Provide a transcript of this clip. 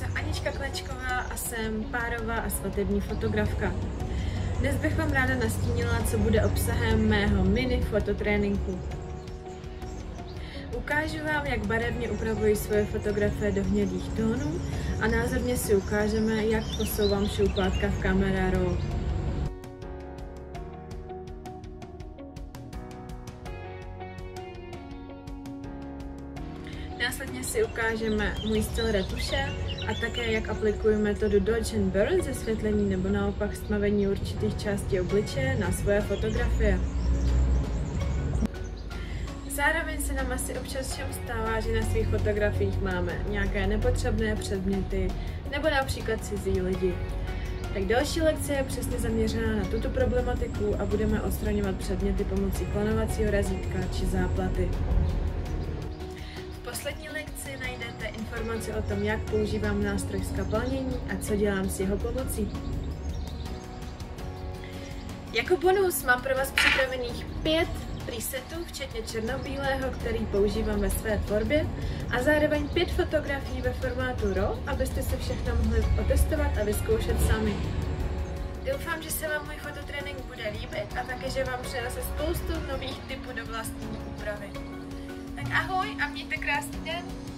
se Anička Klečková a jsem párová a svatební fotografka. Dnes bych vám ráda nastínila, co bude obsahem mého mini fototréninku. Ukážu vám, jak barevně upravuji svoje fotografie do hnědých tónů a názorně si ukážeme, jak posouvám šoupátka v Camera Raw. Následně si ukážeme můj styl retuše a také jak aplikuji metodu Dodge and Burn zesvětlení nebo naopak stmavení určitých částí obličeje na svoje fotografie. Zároveň se nám asi občas všem stává, že na svých fotografiích máme nějaké nepotřebné předměty nebo například cizí lidi. Tak další lekce je přesně zaměřená na tuto problematiku a budeme odstraňovat předměty pomocí klonovacího razítka či záplaty lekci najdete informace o tom, jak používám nástroj skapalnění a co dělám s jeho pomocí. Jako bonus mám pro vás připravených pět presetů, včetně černobílého, který používám ve své tvorbě a zároveň pět fotografií ve formátu RAW, abyste se všechno mohli otestovat a vyzkoušet sami. Doufám, že se vám můj fototrénink bude líbit a také, že vám přinese spoustu nových typů do vlastní úpravy. Tak ahoj a mějte krásný den.